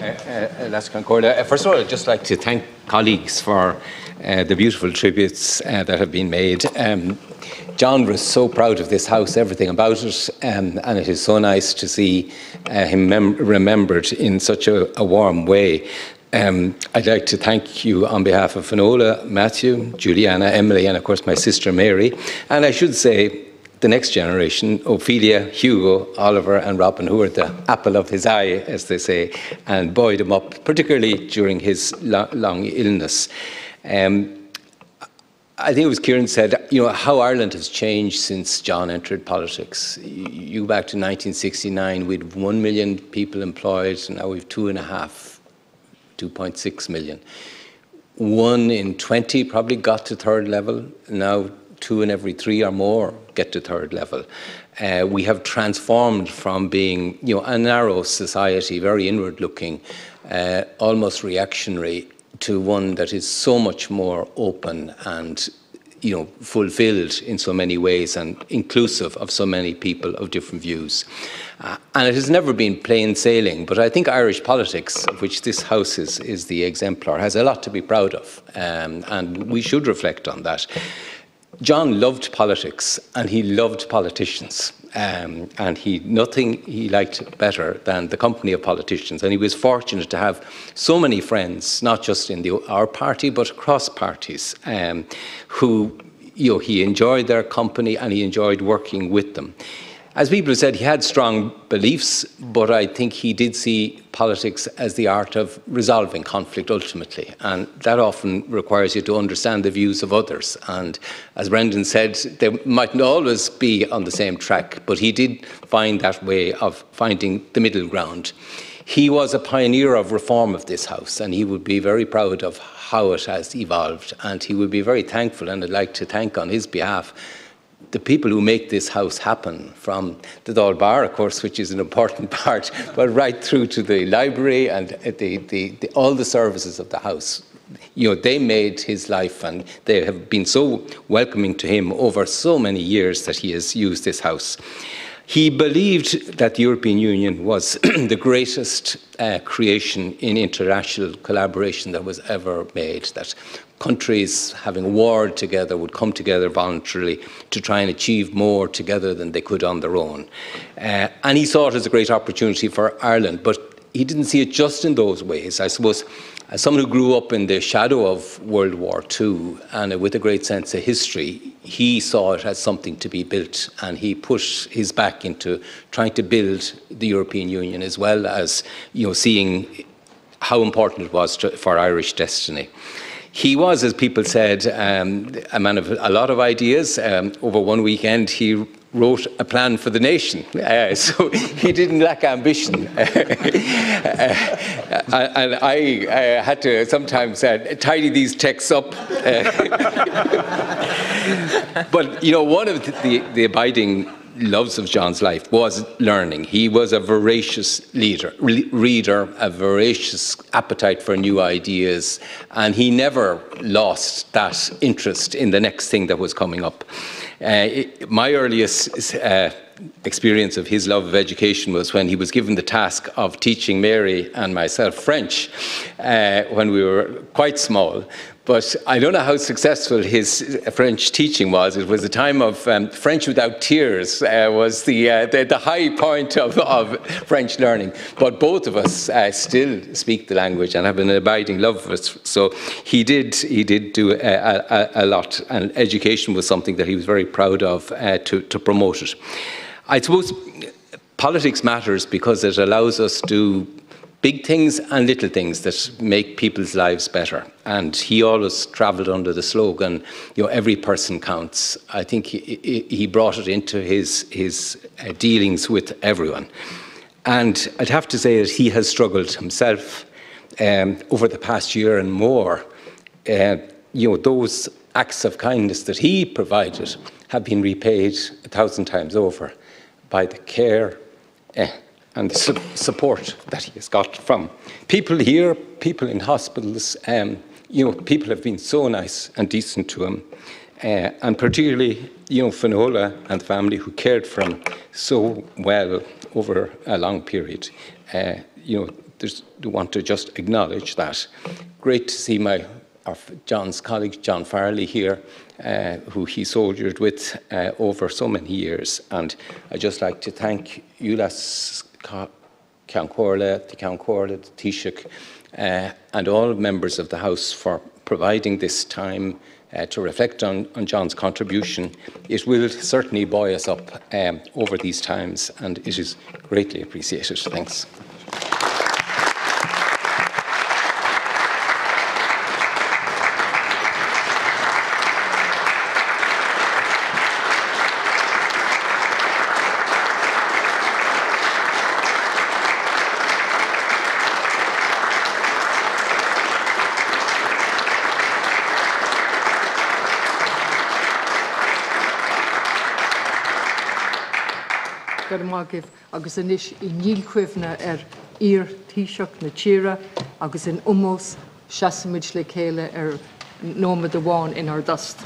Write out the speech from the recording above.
uh, uh, Leas-Cheann Comhairle. Uh, first of all, I'd just like to thank colleagues for uh, the beautiful tributes uh, that have been made. Um, John was so proud of this house, everything about it, um, and it is so nice to see uh, him remembered in such a, a warm way. Um, I'd like to thank you on behalf of Finola, Matthew, Juliana, Emily, and of course my sister Mary. And I should say, the next generation, Ophelia, Hugo, Oliver, and Robin, who were the apple of his eye, as they say, and buoyed him up, particularly during his lo long illness. Um, I think it was Kieran said, you know, how Ireland has changed since John entered politics. You go back to 1969, we had 1 million people employed, and now and a half, 2.6 million. One in 20 probably got to third level. Now two in every three or more get to third level. Uh, we have transformed from being, you know, a narrow society, very inward-looking, uh, almost reactionary, to one that is so much more open and you know, fulfilled in so many ways and inclusive of so many people of different views. Uh, and it has never been plain sailing, but I think Irish politics, of which this House is, is the exemplar, has a lot to be proud of, um, and we should reflect on that. John loved politics and he loved politicians. Um, and he nothing he liked better than the company of politicians. And he was fortunate to have so many friends, not just in the, our party, but across parties, um, who you know, he enjoyed their company and he enjoyed working with them. As people have said, he had strong beliefs, but I think he did see politics as the art of resolving conflict ultimately. And that often requires you to understand the views of others. And as Brendan said, they mightn't always be on the same track, but he did find that way of finding the middle ground. He was a pioneer of reform of this House, and he would be very proud of how it has evolved. And he would be very thankful, and I'd like to thank on his behalf the people who make this house happen, from the Dáil Bar, of course, which is an important part, but right through to the library and the, the, the, all the services of the house. You know, they made his life and they have been so welcoming to him over so many years that he has used this house. He believed that the European Union was the greatest uh, creation in international collaboration that was ever made, that countries having warred together would come together voluntarily to try and achieve more together than they could on their own. Uh, and he saw it as a great opportunity for Ireland, but he didn't see it just in those ways. I suppose as someone who grew up in the shadow of World War II and with a great sense of history, he saw it as something to be built and he put his back into trying to build the European Union as well as you know, seeing how important it was to, for Irish destiny. He was, as people said, um, a man of a lot of ideas. Um, over one weekend, he wrote a plan for the nation. Uh, so he didn't lack ambition. uh, and I uh, had to sometimes uh, tidy these texts up. but, you know, one of the, the, the abiding loves of John's life was learning. He was a voracious leader, re reader, a voracious appetite for new ideas, and he never lost that interest in the next thing that was coming up. Uh, it, my earliest uh, experience of his love of education was when he was given the task of teaching Mary and myself French uh, when we were quite small. But I don't know how successful his French teaching was. It was a time of um, French without tears uh, was the, uh, the, the high point of, of French learning. But both of us uh, still speak the language and have an abiding love for it. So he did he did do a, a, a lot, and education was something that he was very proud of uh, to to promote it. I suppose politics matters because it allows us to do big things and little things that make people's lives better. And he always travelled under the slogan, you know, every person counts. I think he, he brought it into his, his uh, dealings with everyone. And I'd have to say that he has struggled himself um, over the past year and more. Uh, you know, those acts of kindness that he provided have been repaid a thousand times over by the care uh, and the su support that he has got from people here, people in hospitals. Um, you know, people have been so nice and decent to him. Uh, and particularly, you know, Finola and the family who cared for him so well over a long period. Uh, you know, I want to just acknowledge that. Great to see my our, John's colleague John Farley here, uh, who he soldiered with uh, over so many years, and I'd just like to thank Ulas Councorla, the Councorla, the Taoiseach, uh, and all members of the House for providing this time uh, to reflect on, on, John's contribution. It will certainly buoy us up um, over these times, and it is greatly appreciated. Thanks. gur mágih agus inis i nílcuimhne ar íortíiseach na tíra agus in ummós seaimiid le chéile ar nómad amháin inar dust.